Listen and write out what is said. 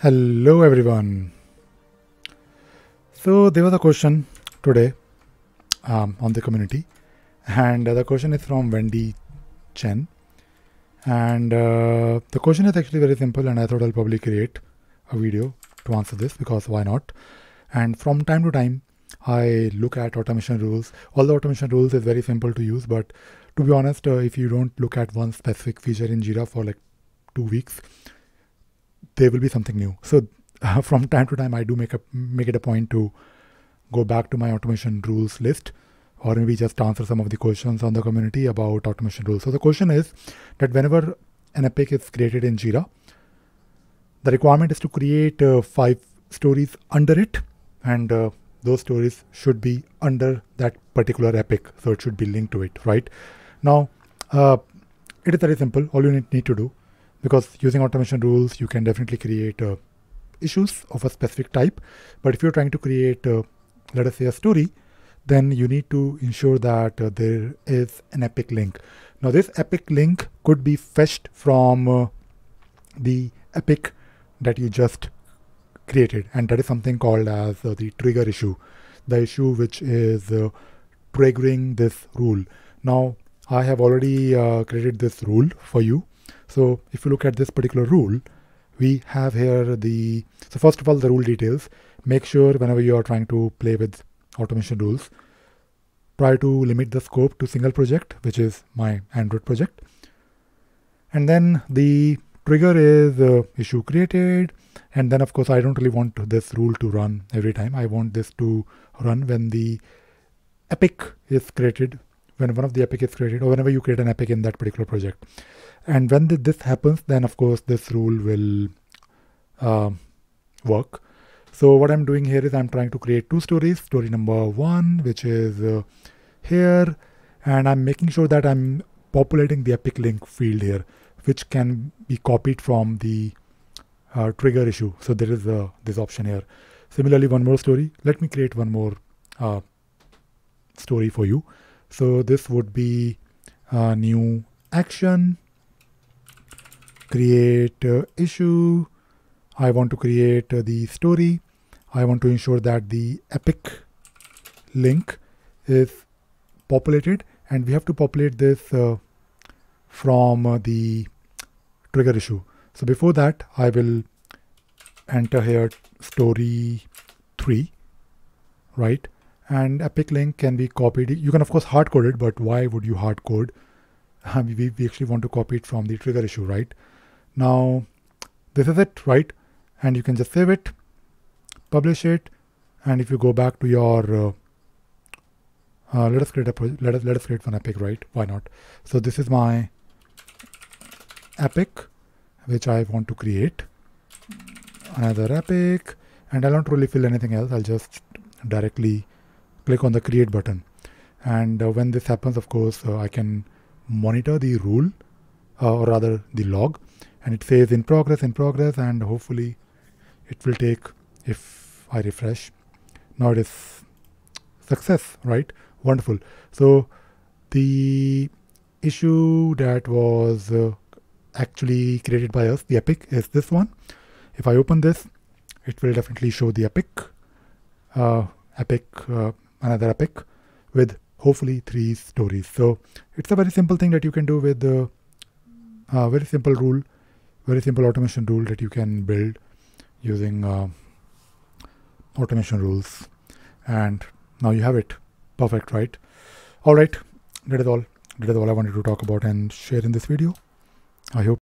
Hello everyone. So there was a question today um, on the community. And uh, the question is from Wendy Chen. And uh, the question is actually very simple and I thought I'll probably create a video to answer this because why not? And from time to time I look at automation rules. All the automation rules is very simple to use but to be honest uh, if you don't look at one specific feature in Jira for like two weeks there will be something new. So uh, from time to time, I do make a make it a point to go back to my automation rules list, or maybe just answer some of the questions on the community about automation rules. So the question is that whenever an epic is created in Jira, the requirement is to create uh, five stories under it, and uh, those stories should be under that particular epic. So it should be linked to it, right? Now, uh, it is very simple. All you need, need to do because using automation rules, you can definitely create uh, issues of a specific type. But if you're trying to create, uh, let us say, a story, then you need to ensure that uh, there is an epic link. Now, this epic link could be fetched from uh, the epic that you just created, and that is something called as uh, the trigger issue, the issue which is uh, triggering this rule. Now, I have already created this rule for you so if you look at this particular rule, we have here the, so first of all, the rule details. Make sure whenever you are trying to play with automation rules, try to limit the scope to single project, which is my Android project. And then the trigger is uh, issue created. And then of course, I don't really want this rule to run every time. I want this to run when the epic is created, when one of the epic is created, or whenever you create an epic in that particular project. And when this happens, then of course this rule will uh, work. So what I'm doing here is I'm trying to create two stories. Story number one, which is uh, here, and I'm making sure that I'm populating the epic link field here, which can be copied from the uh, trigger issue. So there is uh, this option here. Similarly, one more story. Let me create one more uh, story for you. So this would be a new action create issue. I want to create the story. I want to ensure that the epic link is populated and we have to populate this uh, from uh, the trigger issue. So before that, I will enter here story 3, right? And epic link can be copied. You can of course hard code it, but why would you hard code? we, we actually want to copy it from the trigger issue, right? Now, this is it, right? And you can just save it, publish it, and if you go back to your uh, uh, let us create a let us let us create one epic, right? Why not? So this is my epic, which I want to create. Another epic, and I don't really fill anything else. I'll just directly click on the create button, and uh, when this happens, of course, uh, I can monitor the rule, uh, or rather the log, and it says in progress in progress and hopefully it will take if I refresh now it is success right? Wonderful. So the issue that was uh, actually created by us the epic is this one. If I open this it will definitely show the epic uh, epic uh, another epic with hopefully three stories. So it's a very simple thing that you can do with uh, very simple rule very simple automation rule that you can build using uh, automation rules. And now you have it. Perfect right? All right. That is all. That is all i wanted to talk about and share in this video. I hope